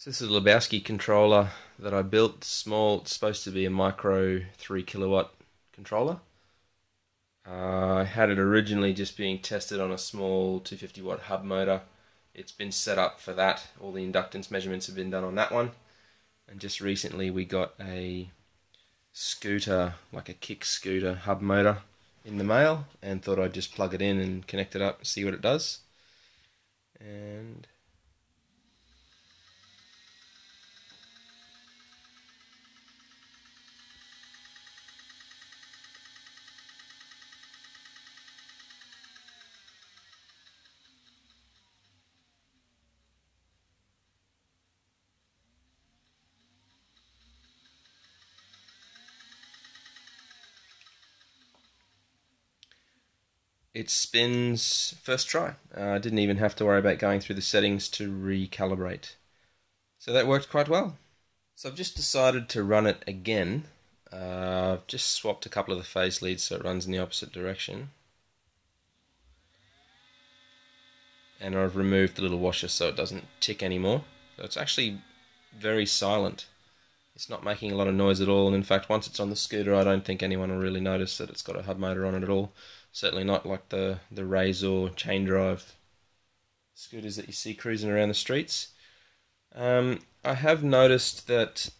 So this is a Lebowski controller that I built, small, it's supposed to be a micro 3 kilowatt controller. Uh, I had it originally just being tested on a small 250 watt hub motor. It's been set up for that, all the inductance measurements have been done on that one. And just recently we got a scooter, like a kick scooter hub motor in the mail and thought I'd just plug it in and connect it up and see what it does. And it spins first try. Uh, I didn't even have to worry about going through the settings to recalibrate. So that worked quite well. So I've just decided to run it again. Uh, I've just swapped a couple of the phase leads so it runs in the opposite direction. And I've removed the little washer so it doesn't tick anymore. So it's actually very silent. It's not making a lot of noise at all, and in fact, once it's on the scooter, I don't think anyone will really notice that it's got a hub motor on it at all. Certainly not like the, the Razor chain drive scooters that you see cruising around the streets. Um, I have noticed that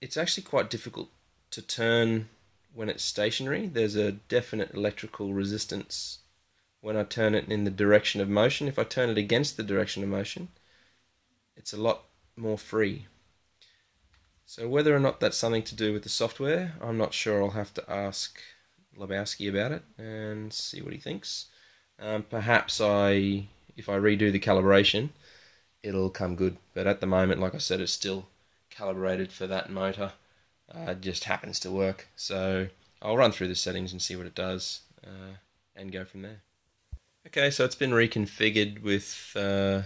it's actually quite difficult to turn when it's stationary. There's a definite electrical resistance when I turn it in the direction of motion. If I turn it against the direction of motion, it's a lot more free. So whether or not that's something to do with the software, I'm not sure. I'll have to ask Lebowski about it and see what he thinks. Um, perhaps I, if I redo the calibration, it'll come good. But at the moment, like I said, it's still calibrated for that motor. Uh, it just happens to work. So I'll run through the settings and see what it does uh, and go from there. Okay, so it's been reconfigured with uh,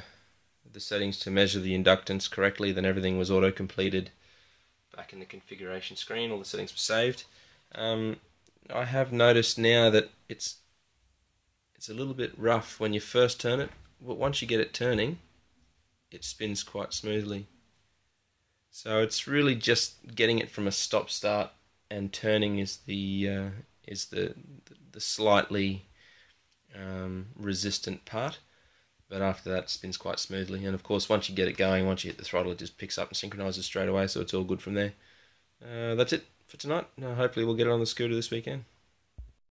the settings to measure the inductance correctly. Then everything was auto completed back in the configuration screen. All the settings were saved. Um, I have noticed now that it's it's a little bit rough when you first turn it, but once you get it turning, it spins quite smoothly. So it's really just getting it from a stop start and turning is the uh, is the the slightly um, resistant part. But after that, spins quite smoothly. And of course, once you get it going, once you hit the throttle, it just picks up and synchronizes straight away. So it's all good from there. Uh, that's it for tonight. hopefully, we'll get it on the scooter this weekend.